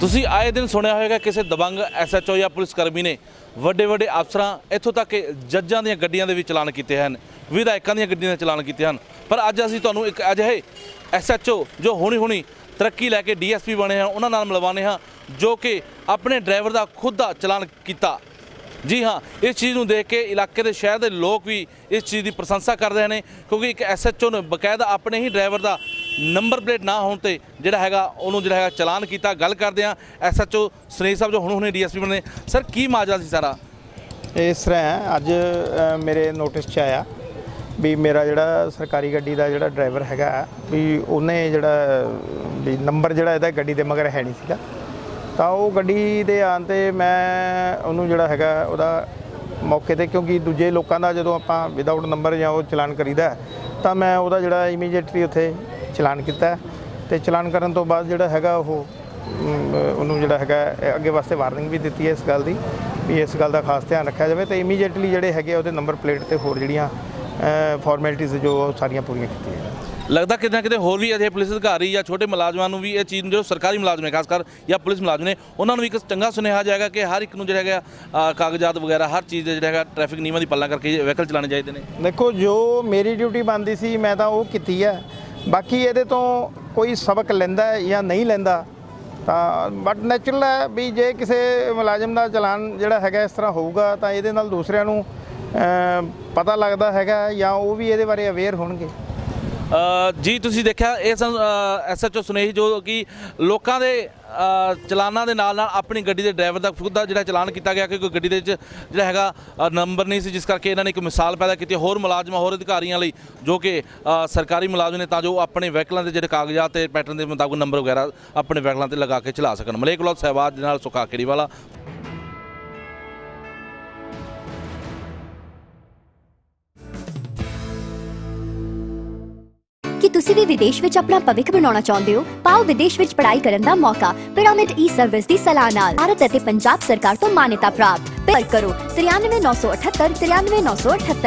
ਤੁਸੀਂ ਆਏ ਦਿਨ ਸੁਣਿਆ ਹੋਵੇਗਾ ਕਿਸੇ ਦਬੰਗ ਐਸਐਚਓ ਜਾਂ ਪੁਲਿਸ ਕਰਮੀ ਨੇ ਵੱਡੇ ਵੱਡੇ ਅਫਸਰਾਂ ਇੱਥੋਂ ਤੱਕ ਕਿ ਜੱਜਾਂ ਦੀਆਂ ਗੱਡੀਆਂ ਦੇ ਵੀ ਚਲਾਨ ਕੀਤੇ ਹਨ, ਵਿਧਾਇਕਾਂ ਦੀਆਂ ਗੱਡੀਆਂ ਦੇ ਚਲਾਨ ਕੀਤੇ ਹਨ। ਪਰ ਅੱਜ ਅਸੀਂ ਤੁਹਾਨੂੰ ਇੱਕ ਅਜਿਹੇ ਐਸਐਚਓ ਜੋ ਹੁਣੀ ਹੁਣੀ ਤਰੱਕੀ ਲੈ ਕੇ ਡੀਐਸਪੀ ਬਣੇ ਹਨ ਉਹਨਾਂ ਨਾਲ ਮਿਲਵਾਉਂਦੇ ਹਾਂ, ਜੋ ਕਿ ਆਪਣੇ ਡਰਾਈਵਰ ਦਾ ਖੁਦ ਦਾ ਚਲਾਨ ਕੀਤਾ। ਜੀ ਹਾਂ, ਇਸ ਚੀਜ਼ ਨੂੰ ਦੇਖ ਕੇ ਇਲਾਕੇ ਦੇ ਸ਼ਹਿਰ ਦੇ ਲੋਕ ਵੀ ਇਸ ਚੀਜ਼ ਦੀ ਪ੍ਰਸ਼ੰਸਾ ਕਰ ਰਹੇ ਨੇ, ਕਿਉਂਕਿ ਇੱਕ ਐਸਐਚਓ ਨੇ ਬਕਾਇਦਾ ਆਪਣੇ ਹੀ ਡਰਾਈਵਰ ਦਾ ਨੰਬਰ ਪਲੇਟ ਨਾ ਹੋਣ ਤੇ ਜਿਹੜਾ ਹੈਗਾ, ਉਹਨੂੰ ਜਿਹੜਾ ਹੈਗਾ ਚਲਾਨ ਕੀਤਾ। ਗੱਲ ਕਰਦੇ ਆ ਐਸਐਚਓ ਸੁਨੀਲ ਸਾਹਿਬ ਜੋ ਹੁਣ ਹੁਣੇ ਡੀਐਸਪੀ ਬਣੇ। ਸਰ, ਕੀ ਮਾਜਰਾ ਸੀ ਸਾਰਾ? ਇਸ ਤਰ੍ਹਾਂ ਅੱਜ ਮੇਰੇ ਨੋਟਿਸ 'ਚ ਆਇਆ ਵੀ ਮੇਰਾ ਜਿਹੜਾ ਸਰਕਾਰੀ ਗੱਡੀ ਦਾ ਜਿਹੜਾ ਡਰਾਈਵਰ ਹੈਗਾ ਵੀ ਉਹਨੇ ਜਿਹੜਾ, ਵੀ ਨੰਬਰ ਜਿਹੜਾ ਇਹਦਾ ਗੱਡੀ ਦੇ ਮਗਰ ਹੈ ਨਹੀਂ ਸੀਗਾ। ਤਾਂ ਉਹ ਗੱਡੀ ਦੇ ਆਉਣ ਤੇ ਮੈਂ ਉਹਨੂੰ ਜਿਹੜਾ ਹੈਗਾ ਉਹਦਾ ਮੌਕੇ ਤੇ, ਕਿਉਂਕਿ ਦੂਜੇ ਲੋਕਾਂ ਦਾ ਜਦੋਂ ਆਪਾਂ ਵਿਦਆਊਟ ਨੰਬਰ ਜਾਂ ਉਹ ਚਲਾਨ ਕਰੀਦਾ, ਤਾਂ ਮੈਂ ਉਹਦਾ ਜਿਹੜਾ ਇਮੀਡੀਏਟਲੀ ਉੱਥੇ ਚਲਾਨ ਕੀਤਾ ਤੇ ਚਲਾਨ ਕਰਨ ਤੋਂ ਬਾਅਦ ਜਿਹੜਾ ਹੈਗਾ ਉਹ ਉਹਨੂੰ ਜਿਹੜਾ ਹੈਗਾ ਅੱਗੇ ਵਾਸਤੇ ਵਾਰਨਿੰਗ ਵੀ ਦਿੱਤੀ ਹੈ ਇਸ ਗੱਲ ਦੀ ਵੀ ਇਸ ਗੱਲ ਦਾ ਖਾਸ ਧਿਆਨ ਰੱਖਿਆ ਜਾਵੇ ਤੇ ਇਮੀਡੀਏਟਲੀ ਜਿਹੜੇ ਹੈਗੇ ਆ ਉਹਦੇ ਨੰਬਰ ਪਲੇਟ ਤੇ ਹੋਰ ਜਿਹੜੀਆਂ ਫਾਰਮੈਲਿਟੀਜ਼ ਜੋ ਸਾਰੀਆਂ ਪੂਰੀਆਂ ਕੀਤੀਆਂ। ਲੱਗਦਾ ਕਿਤੇ ਨਾ ਕਿਤੇ ਹੋਰ ਵੀ ਅਜਿਹੇ ਪੁਲਿਸ ਅਧਿਕਾਰੀ ਜਾਂ ਛੋਟੇ ਮੁਲਾਜ਼ਮਾਂ ਨੂੰ ਵੀ ਇਹ ਚੀਜ਼ ਨੂੰ ਜੋ ਸਰਕਾਰੀ ਮੁਲਾਜ਼ਮ ਹੈ ਖਾਸ ਕਰ ਜਾਂ ਪੁਲਿਸ ਮੁਲਾਜ਼ਮ ਨੇ ਉਹਨਾਂ ਨੂੰ ਵੀ ਇੱਕ ਚੰਗਾ ਸੁਨੇਹਾ ਜਾਏਗਾ ਕਿ ਹਰ ਇੱਕ ਨੂੰ ਜਿਹੜਾ ਹੈਗਾ ਕਾਗਜ਼ਾਤ ਵਗੈਰਾ ਹਰ ਚੀਜ਼ ਦੇ ਜਿਹੜਾ ਹੈਗਾ ਟ੍ਰੈਫਿਕ ਨਿਯਮਾਂ ਦੀ ਪਾਲਣਾ ਕਰਕੇ ਵਹੀਕਲ ਚਲਾਉਣੇ ਚਾਹੀਦੇ ਨੇ ਦੇਖੋ ਜੋ ਮੇਰੀ ਡਿਊਟੀ ਬਣਦੀ ਸੀ ਮੈਂ ਤਾਂ ਉਹ ਕੀਤੀ ਹੈ ਬਾਕੀ ਇਹਦੇ ਤੋਂ ਕੋਈ ਸਬਕ ਲੈਂਦਾ ਜਾਂ ਨਹੀਂ ਲੈਂਦਾ, ਤਾਂ ਬਟ ਨੈਚੁਰਲ ਹੈ ਵੀ ਜੇ ਕਿਸੇ ਮੁਲਾਜ਼ਮ ਦਾ ਚਲਾਨ ਜਿਹੜਾ ਹੈਗਾ ਇਸ ਤਰ੍ਹਾਂ ਹੋਊਗਾ, ਤਾਂ ਇਹਦੇ ਨਾਲ ਦੂਸਰਿਆਂ ਨੂੰ ਪਤਾ ਲੱਗਦਾ ਹੈਗਾ ਜਾਂ ਉਹ ਵੀ ਇਹਦੇ ਬਾਰੇ ਅਵੇਅਰ ਹੋਣਗੇ। ਜੀ, ਤੁਸੀਂ ਦੇਖਿਆ, ਇਹ ਸਨ ਐਸਐਚਓ ਸੁਨੇਹੀ ਜੋ ਕਿ ਲੋਕਾਂ ਦੇ ਚਲਾਨਾਂ ਦੇ ਨਾਲ ਨਾਲ ਆਪਣੀ ਗੱਡੀ ਦੇ ਡਰਾਈਵਰ ਦਾ ਖੁਦ ਦਾ ਜਿਹੜਾ ਚਲਾਨ ਕੀਤਾ ਗਿਆ ਕਿਉਂਕਿ ਗੱਡੀ ਦੇ ਵਿੱਚ ਜਿਹੜਾ ਹੈਗਾ ਨੰਬਰ ਨਹੀਂ ਸੀ, ਜਿਸ ਕਰਕੇ ਇਹਨਾਂ ਨੇ ਇੱਕ ਮਿਸਾਲ ਪੈਦਾ ਕੀਤੀ ਹੋਰ ਮੁਲਾਜ਼ਮਾਂ, ਹੋਰ ਅਧਿਕਾਰੀਆਂ ਲਈ ਜੋ ਕਿ ਸਰਕਾਰੀ ਮੁਲਾਜ਼ਮ ਨੇ ਤਾਂ ਜੋ ਆਪਣੇ ਵਹੀਕਲਾਂ ਦੇ ਜਿਹੜੇ ਕਾਗਜ਼ਾਤ ਤੇ ਪੈਟਰਨ ਦੇ ਮੁਤਾਬਕ ਨੰਬਰ ਵਗੈਰਾ ਆਪਣੇ ਵਹੀਕਲਾਂ ਤੇ ਲਗਾ ਕੇ ਚਲਾ ਸਕਣ। ਮਲੇਕ ਲੋਕ ਸਹਿਬਾਜ਼ ਦੇ ਨਾਲ ਸੁਖਾ ਕੇੜੀ ਕੀ ਤੁਸੀਂ ਵੀ ਵਿਦੇਸ਼ ਵਿੱਚ ਆਪਣਾ ਭਵਿੱਖ ਬਣਾਉਣਾ ਚਾਹੁੰਦੇ ਹੋ, ਪਾਓ ਵਿਦੇਸ਼ ਵਿੱਚ ਪੜ੍ਹਾਈ ਕਰਨ ਦਾ ਮੌਕਾ। ਪਿਰਾਮਿਡ ਈ ਸਰਵਿਸ ਦੀ ਸਲਾਹ ਨਾਲ ਭਾਰਤ ਅਤੇ ਪੰਜਾਬ ਸਰਕਾਰ ਤੋਂ ਮਾਨਤਾ ਪ੍ਰਾਪਤ। ਪਰ ਕਰੋ 93978 93978